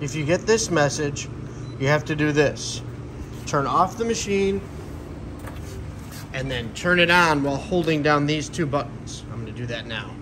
if you get this message, you have to do this. Turn off the machine and then turn it on while holding down these two buttons. I'm gonna do that now.